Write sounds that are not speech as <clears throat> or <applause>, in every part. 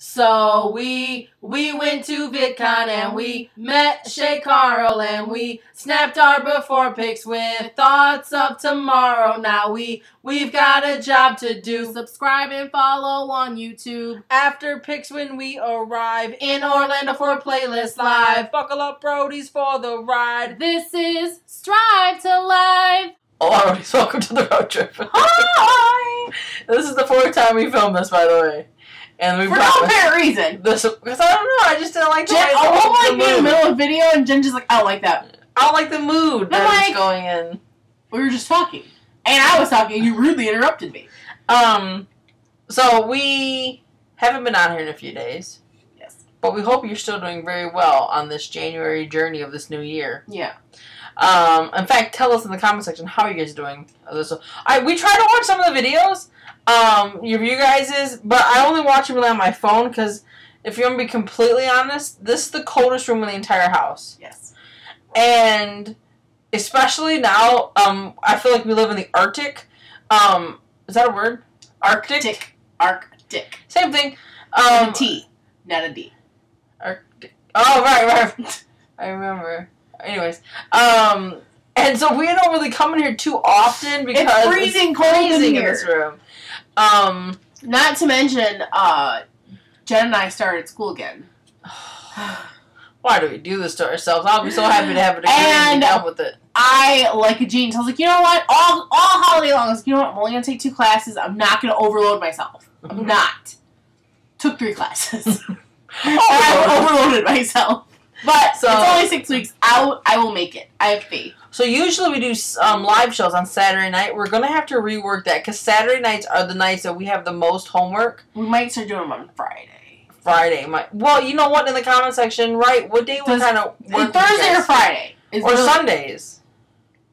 So we we went to VidCon and we met Shay Carl and we snapped our before pics with thoughts of tomorrow. Now we we've got a job to do. Subscribe and follow on YouTube. After pics when we arrive In Orlando for Playlist Live. Buckle up, Roadies, for the ride. This is Strive to Live. Oh, Roadies, <laughs> welcome to the road trip. Hi. <laughs> this is the fourth time we filmed this, by the way. And we For no apparent reason. <laughs> this because I don't know. I just didn't like the Jen, I won't like be in the middle of a video and Jen just like, I don't like that. I don't like the mood that like- going in. We were just talking. And I was talking and you rudely interrupted me. Um, so we haven't been on here in a few days, Yes. but we hope you're still doing very well on this January journey of this new year. Yeah. Um, in fact, tell us in the comment section how are you guys doing. This, I we tried to watch some of the videos, um, your you guys's, but I only watch them really on my phone because if you're gonna be completely honest, this is the coldest room in the entire house, Yes. and especially now, um, I feel like we live in the Arctic. Um, is that a word? Arctic. Arctic. Arctic. Same thing. Um, a T, not a D. Arctic. Oh right, right. <laughs> I remember. Anyways, um, and so we don't really come in here too often because It's freezing cold in freezing in here. this room. Um, Not to mention, uh, Jen and I started school again. <sighs> why do we do this to ourselves? I'll be so happy to have it again and done with it. I, like a genius, I was like, you know what? All all holiday long, I was like, you know what? I'm only gonna take two classes. I'm not gonna overload myself. I'm <laughs> not. Took three classes. <laughs> <laughs> oh, I overloaded myself. But So- it's only six weeks. I will, I will make it. I have faith. So usually we do um, live shows on Saturday night. We're gonna have to rework that because Saturday nights are the nights that we have the most homework. We might start doing them on Friday. Friday, my well, you know what? In the comment section, right? What day we kind of? Thursday or? Friday? Is or really- Sundays?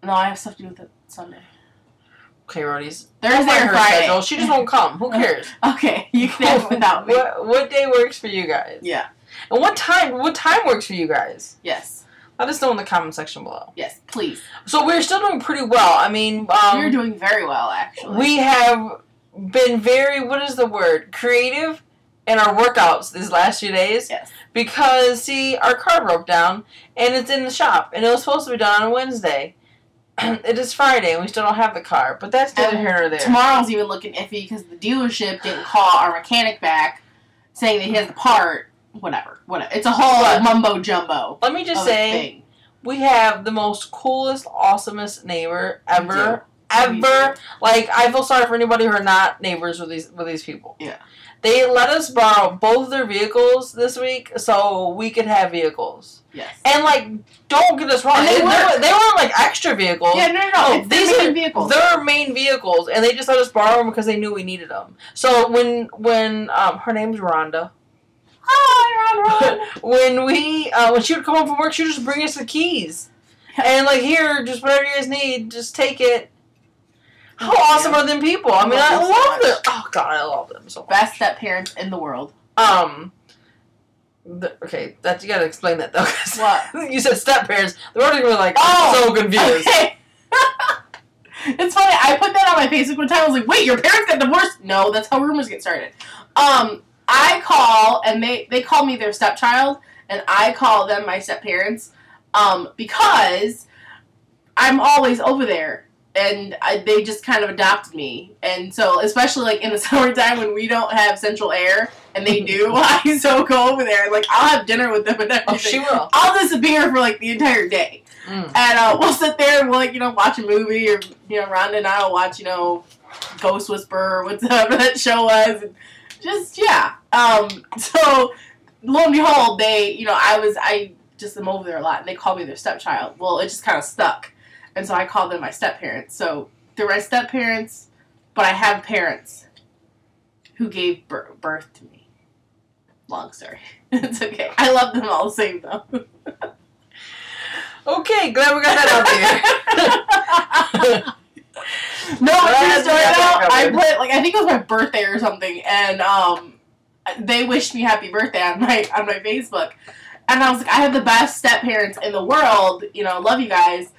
No, I have stuff to do with it Sunday. Okay, Roadies. Thursday or Friday. schedule. She just won't come. Who <laughs> cares? Okay, you can have it without me. <laughs> What, what day works for you guys? Yeah. And what time? What time works for you guys? Yes. Let us know in the comment section below. Yes. Please. So we're still doing pretty well. I mean, um, You're doing very well, actually. we have been very what is the word creative in our workouts these last few days Yes. because see our car broke down and it's in the shop and it was supposed to be done on Wednesday. <clears throat> it is Friday and we still don't have the car, but that's neither here nor there. Tomorrow's even looking iffy because the dealership didn't call our mechanic back, saying that he has the part. Whatever. Whatever. It's a whole But- mumbo jumbo. Let me just say, thing. we have the most coolest, awesomest neighbor ever, ever. Like I feel sorry for anybody who are not neighbors with these with these people. Yeah. They let us borrow both their vehicles this week so we could have vehicles. Yes. And like, don't get us wrong, And they, were, they weren't like extra vehicles. Yeah. No. No. No. No, it's these are vehicles. their main vehicles, and they just let us borrow them because they knew we needed them. So when when um, her name's Rhonda, Hi, Ron. Ron. when we uh, when she would come home from work, she would just bring us the keys, and like here, just whatever you guys need, just take it. How awesome are them people? I mean, I Love them so them. Oh God, I love them so much. Best step parents in the world. Um. The, okay, that you gotta explain that though. 'cause What? <laughs> you said step parents. The word were like Oh, so confused. Okay. <laughs> it's funny. I put that on my Facebook one time. I was like, "Wait, your parents got divorced?" No, that's how rumors get started. Um, I call and they they call me their stepchild, and I call them my step parents, um, because I'm always over there. And I, they just kind of adopted me, and so especially like in the <laughs> summertime when we don't have central air, and they do, <laughs> I so go over there. Like I'll have dinner with them and everything. Oh, she will. I'll disappear for like the entire day. Mm. And uh, we'll sit there and we'll like, you know, watch a movie or you know, Rhonda and I will watch, you know, Ghost Whisperer or whatever that show was and just yeah. Um <laughs> so lo and behold, they you know, I was I just am over there a lot and they call me their stepchild. Well, it just kinda stuck. And so I call them my step parents. So they're my step parents, but I have parents who gave bir- birth to me. Long story. <laughs> it's okay. I love them all the same though. <laughs> Okay, glad we got that out there. No, Glad true we story got that though. I put like I think it was my birthday or something, and um, they wished me happy birthday on my on my Facebook, and I was like, I have the best step parents in the world. You know, love you guys.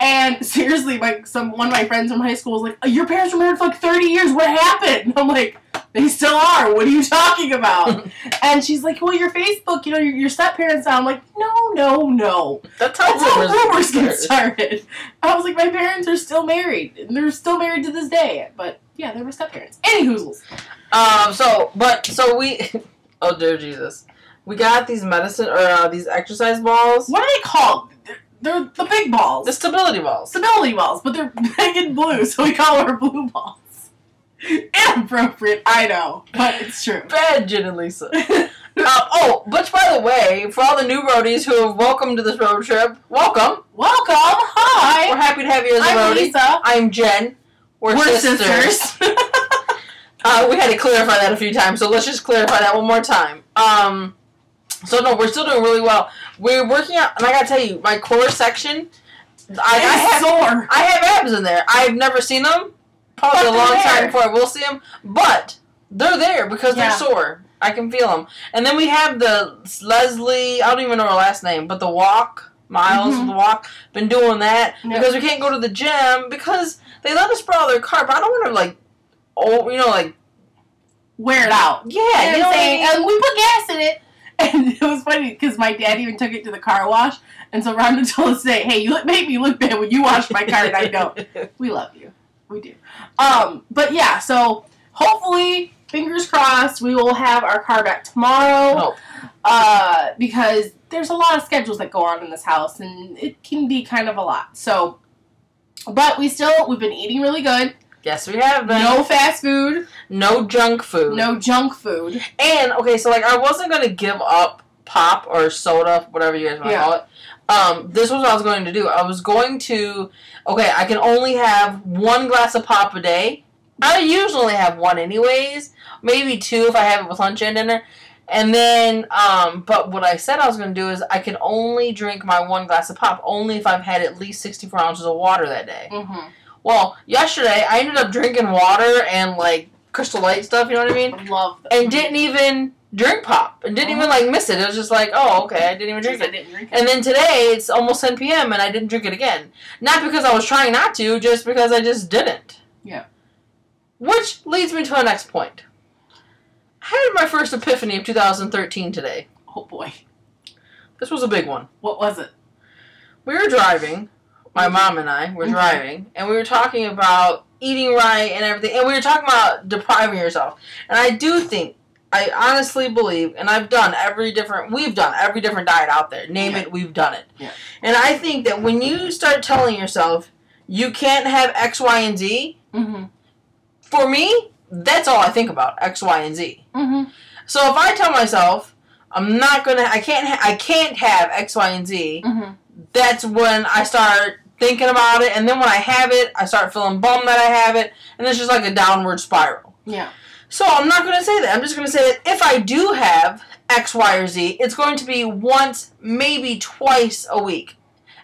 And <laughs> seriously, like some one of my friends from high school was like, "Your parents were married for like 30 years. What happened?" <laughs> I'm like, "They still are. What are you talking about?" <laughs> and she's like, "Well, your Facebook, you know, your, your step parents now." I'm like, "No, no, no. That's how That's how rumors, rumors get started." I was like, "My parents are still married. And they're still married to this day." But yeah, they were step parents. Any hoozles. Um. So, but so we. Oh dear Jesus, we got these medicine or uh, these exercise balls. What are they called? They're, the big balls. The stability balls. stability balls, but they're <laughs> big and blue, so we call her blue balls. <laughs> Inappropriate, I know, but it's true. <laughs> Bad Jen and Lisa. uh, oh, which by the way, for all the new roadies who have welcome to this road trip, welcome. Welcome, Hi. We're happy to have you as a I'm roadie. Lisa. I'm Jen. We're, We're sisters. sisters. Uh, we had to clarify that a few times, so let's just clarify that one more time. Um, so no, we're still doing really well. We're working out, and I gotta tell you, my core section, I, I have sore. I have abs in there. I've never seen them. Probably But a long they're time before I will see them, but they're there because Yeah. they're sore. I can feel them. And then we have the Leslie. I don't even know her last name, but the walk. Miles Mhm. the walk. Been doing that because we can't go to the gym because they let us borrow their car. But I don't want to like, oh, you know, like Wear it out. yeah, You know what I'm what I mean? And we put gas in it. <laughs> And it was funny because my dad even took it to the car wash. And so Rhonda <laughs> told us today, hey, you look- made me look bad when you washed my car and I don't. <laughs> We love you. We do. Um, but yeah, so hopefully, fingers crossed, we will have our car back tomorrow. Hope. Uh, because there's a lot of schedules that go on in this house and it can be kind of a lot. So, but we still, we've been eating really good. Yes, we have been. No fast food, no junk food. no junk food. And okay, so like I wasn't gonna give up pop or soda, whatever you guys want to Yeah. call it. Um, this was what I was going to do. I was going to okay, I can only have one glass of pop a day. I usually have one anyways, maybe two if I have it with lunch and dinner. And then, um, but what I said I was going to do is I can only drink my one glass of pop only if I've had at least 64 ounces of water that day. Mm-hmm. Well, yesterday I ended up drinking water and like Crystal Light stuff, you know what I mean? Love them. and didn't even drink pop and didn't even oh. like miss it. It was just like, oh, okay, I didn't even drink I it. didn't drink it. And then today it's almost 10 p.m. and I didn't drink it again. Not because I was trying not to, just because I just didn't. Yeah. Which leads me to our next point. I had my first epiphany of 2013 today. Oh boy. This was a big one. What was it? We were driving, my Mhm. mom and I were Mhm. driving, and we were talking about eating right and everything, and we were talking about depriving yourself. And I do think, I honestly believe, and I've done every different, we've done every different diet out there. Name Yeah. it, we've done it. Yeah. And I think that when you start telling yourself you can't have X, Y, and Z, Mm-hmm. for me, that's all I think about X, Y, and Z. Mm-hmm. So if I tell myself I'm not gonna, I can't, ha- I can't have X, Y, and Z, Mm-hmm. that's when I start thinking about it, and then when I have it, I start feeling bummed that I have it, and it's just like a downward spiral. Yeah. So I'm not going to say that. I'm just going to say that if I do have X, Y, or Z, it's going to be once, maybe twice a week.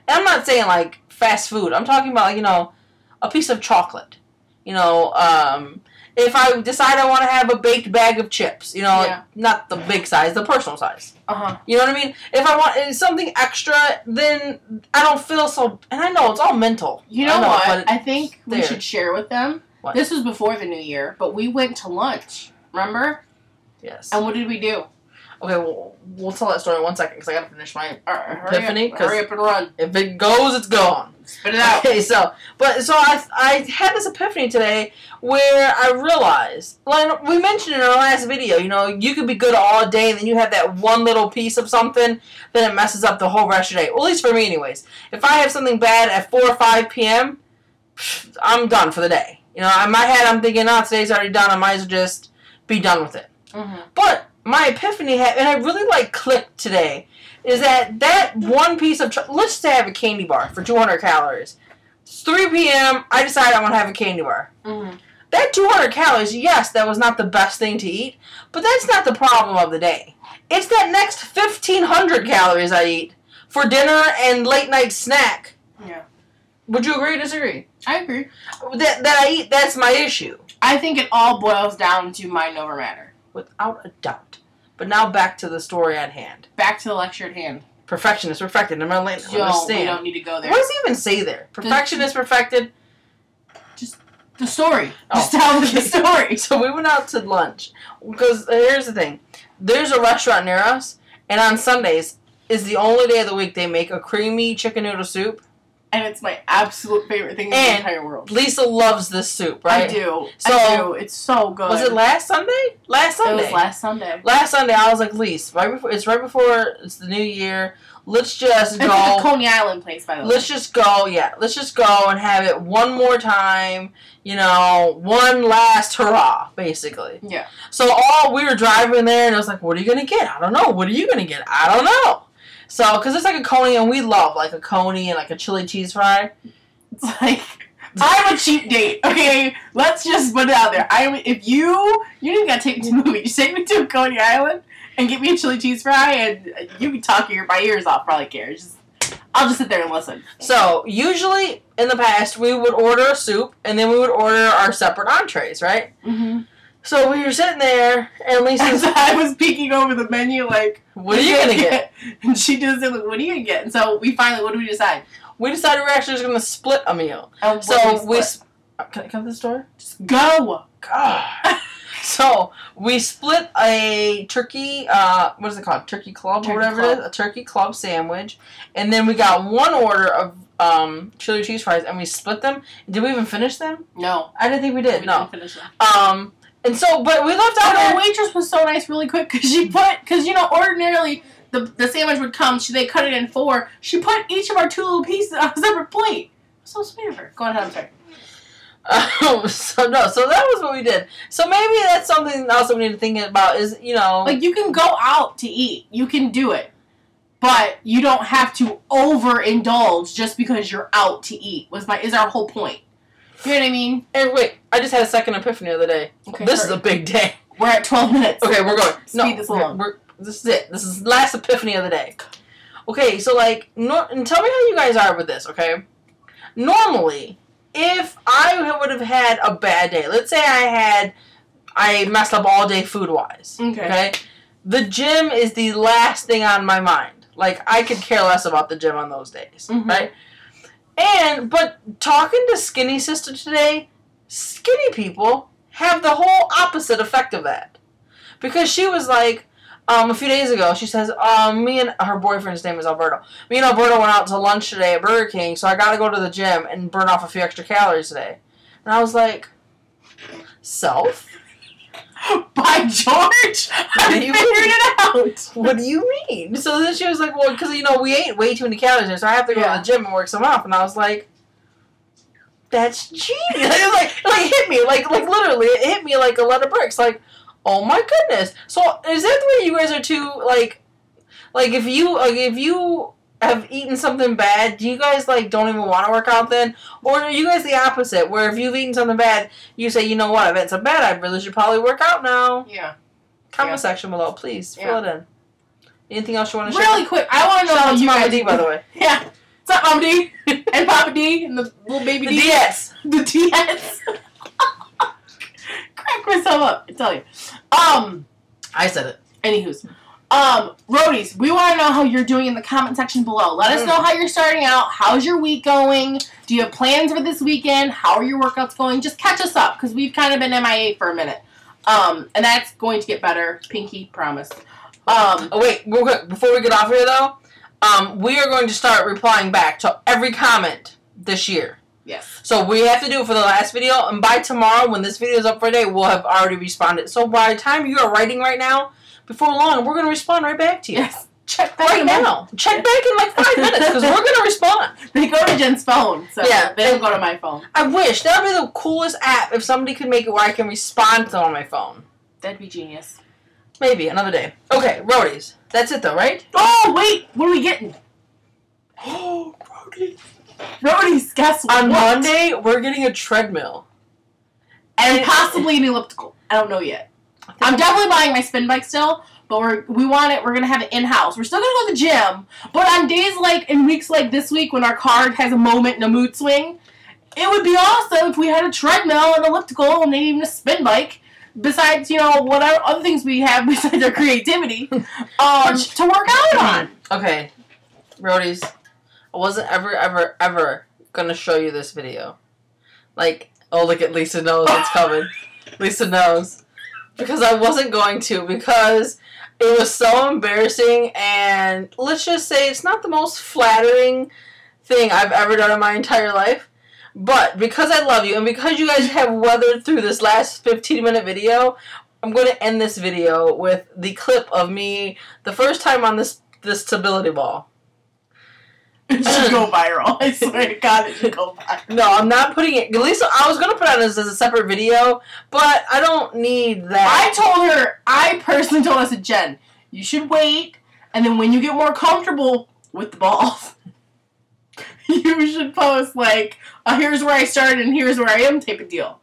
And I'm not saying like fast food. I'm talking about like you know, a piece of chocolate. You know, um, if I decide I want to have a baked bag of chips, you know, Yeah. not the big size, the personal size. Uh-huh. You know what I mean? If I want something extra, then I don't feel so. And I know it's all mental. You know, I what? I think we there. should share with them. What? This was before the new year, but we went to lunch. Remember? yes. And what did we do? Okay, well, we'll tell that story in one second because I gotta finish my. All right, hurry Epiphany, up, hurry up and run. If it goes, it's gone. Spit it out. Okay, so but so I I had this epiphany today where I realized, like we mentioned in our last video, you know, you could be good all day, and then you have that one little piece of something, then it messes up the whole rest of your day. Well, at least for me, anyways. If I have something bad at four or five p.m., I'm done for the day. You know, in my head, I'm thinking, oh, today's already done. I might as well just be done with it. Mm-hmm. But my epiphany, ha- and I really like clicked today, is that that one piece of, let's say I have a candy bar for 200 calories. It's 3 p.m. I decide I want to have a candy bar. Mm-hmm. That 200 calories, yes, that was not the best thing to eat, but that's not the problem of the day. It's that next 1,500 calories I eat for dinner and late night snack. Yeah. Would you agree or disagree? I agree. That, that I eat, that's my issue. I think it all boils down to mind over matter. Without a doubt. But now back to the story at hand. Back to the lecture at hand. Perfection is perfected. Never let Don't, we understand. don't need to go there. What does he even say there? Perfection is perfected. Just the story. Oh. Just tell me the story. <laughs> So we went out to lunch because uh, here's the thing: there's a restaurant near us, and on Sundays is the only day of the week they make a creamy chicken noodle soup. And it's my absolute favorite thing in the entire world. Lisa loves this soup, right? I do. So- I do. It's so good. Was it last Sunday? Last Sunday. It was last Sunday. Last Sunday, I was like, Lisa, right before it's right before it's the new year. Let's just It's <laughs> the go. Coney Island place, by the way. Let's just go. Yeah, let's just go and have it one more time. You know, one last hurrah, basically. Yeah. So all we were driving there, and I was like, "What are you gonna get? I don't know. What are you gonna get? I don't know." So, because it's like a coney, and we love like a coney and like a chili cheese fry. It's like <laughs> I'm a cheap date. Okay, let's just put it out there. I. If you you didn't gotta take me to the movie, just take me to Coney Island and get me a chili cheese fry, and you can talk your my ears off. Probably care. Just I'll just sit there and listen. So usually in the past, we would order a soup, and then we would order our separate entrees, right? Mm-hmm. So we were sitting there, and Lisa's, As I was peeking over the menu, like, "What are you gonna get?" <laughs> And she just said, "What are you gonna get?" And so we finally, what do we decide? We decided we're actually just gonna split a meal. And So we. split? s- uh, Can I come to the store? just go. God. <laughs> so we split a turkey. Uh, what is it called? Turkey club Turkey or whatever club. it is. A turkey club sandwich, and then we got one order of um chili cheese fries, and we split them. Did we even finish them? No, I didn't think we did. we no. didn't finish it. Um, and so, but we left out And the waitress was so nice, really quick, because she put, because you know, ordinarily the the sandwich would come, she they cut it in four. She put each of our two little pieces on a separate plate. So sweet of her. Go ahead, I'm sorry. Um, so no, so that was what we did. So maybe that's something else we need to think about. Is you know, Like you can go out to eat, you can do it, but you don't have to overindulge just because you're out to eat. Was my is our whole point. You know what I mean? and wait, I just had a second epiphany the other day. Okay, this is a big day. We're at 12 minutes. Okay, we're going. No, this along. We're, this is it. This is the last epiphany of the day. Okay, so like, no, and tell me how you guys are with this. Okay, normally, if I would have had a bad day, let's say I had, I messed up all day food wise. Okay. the gym is the last thing on my mind. Like I could care less about the gym on those days, Mhm. right? And but talking to Skinny Sister today, skinny people have the whole opposite effect of that. Because she was like, um, a few days ago, she says, um, me and her boyfriend's name is Alberto. Me and Alberto went out to lunch today at Burger King, so I gotta go to the gym and burn off a few extra calories today. And I was like, self? <laughs> By George, I figured it out. What do you mean? So then she was like, well, because, you know, we ate way too many calories, so I have to go Yeah. to the gym and work some off. And I was like, that's genius. it <laughs> like, like hit me, like, like literally, it hit me like a lot of bricks. Like, oh my goodness. So is that the way you guys are too, like, like if you, like, if you have eaten something bad, do you guys, like, don't even want to work out then? Or are you guys the opposite, where if you've eaten something bad, you say, you know what, I've eaten something bad, I really should probably work out now? Yeah. Comment Yeah. section below, please. Fill it in. Anything else you want to share? Really quick, I want to know Shout how you Mama guys D, by the way. <laughs> Yeah. What's up, Mama D? <laughs> and Papa D and the little baby The D. DS. The DS. <laughs> Crack myself up, I tell you. Um, I said it. anywho's. Um, Roadies, we want to know how you're doing in the comment section below. Let us Mm. know how you're starting out. How's your week going? Do you have plans for this weekend? How are your workouts going? Just catch us up because we've kind of been MIA for a minute. Um, and that's going to get better. Pinky, promise. Um, Oh wait, real quick before we get off here though, um, we are going to start replying back to every comment this year. yes. So we have to do it for the last video, and by tomorrow, when this video is up for a day, we'll have already responded. So by the time you are writing right now, before long, we're going to respond right back to you. Yes. Check back Right in a minute. now. Check back in like five <laughs> minutes because we're going to respond. They go to Jen's phone, so Yeah. they don't go to my phone. I wish that would be the coolest app if somebody could make it where I can respond to them on my phone. That'd be genius. Maybe another day. Okay, roadies. That's it though, right? Oh wait, what are we getting? Oh, <gasps> roadies. Roadies, guess what? On Monday, we're getting a treadmill. and possibly an elliptical. I don't know yet. I'm definitely buying my spin bike still, but we're we want it. We're gonna have it in house. We're still gonna go to the gym, but on days like in weeks like this week when our car has a moment in a mood swing, it would be awesome if we had a treadmill, an elliptical, and maybe even a spin bike. Besides, you know, whatever other things we have <laughs> besides our creativity, <laughs> um, to work out on. Okay, Roadies, I wasn't ever, ever, ever gonna show you this video. Like, oh look at Lisa knows it's coming. <laughs> Lisa knows. Because I wasn't going to, because it was so embarrassing and let's just say it's not the most flattering thing I've ever done in my entire life. But because I love you and because you guys have weathered through this last 15 minute video, I'm going to end this video with the clip of me the first time on this this stability ball. <laughs> It should go viral. I <laughs> swear to God, it should go viral. No, I'm not putting it. At least I was gonna put it on this as a separate video, but I don't need that. I told her, I personally told us, Jen, you should wait, and then when you get more comfortable with the balls, <laughs> you should post like, uh, "Here's where I started and here's where I am" type of deal.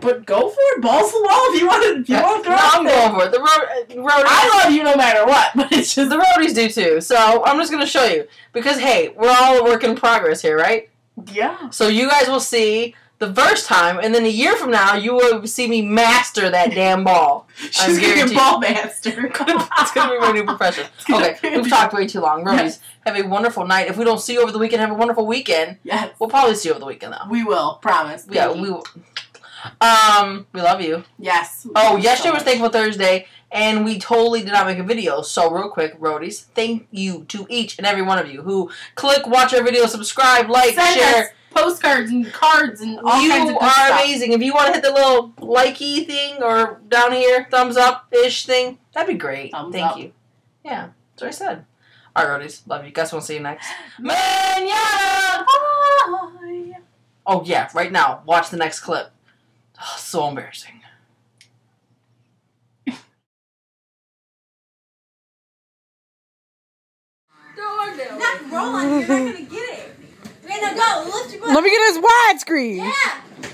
But go for it, balls the wall if you want to. If you want to no, throw it I'm going for it. The road, roadies, I love you no matter what, <laughs> but it's just the roadies do too. So I'm just gonna show you because hey, we're all a work in progress here, right? yeah. So you guys will see the first time, and then a year from now, you will see me master that damn ball. <laughs> She's gonna be a ball master. <laughs> it's gonna be my new profession. Okay, we've talked way too long. Roadies, Yes. have a wonderful night. If we don't see you over the weekend, have a wonderful weekend. yes, We'll probably see you over the weekend though. we will. Promise. Yeah, baby. we will. Um, we love you. Yes. Oh, So yesterday was. Thankful Thursday, and we totally did not make a video. So, real quick, roadies, thank you to each and every one of you who click, watch our video, subscribe, like, Send share. postcards and cards and all you kinds of good are amazing. If you want to hit the little likey thing or down here, thumbs up ish thing, that'd be great. Thumbs Thank up. you. Yeah, that's what I said. All right, roadies, love you. Guys, we'll see you next. <gasps> Manana! Bye. Oh yeah, right now, watch the next clip. Oh, so embarrassing. Not roll on, you're not gonna get it. Okay, now go, lift your butt. Let me get his widescreen. Yeah.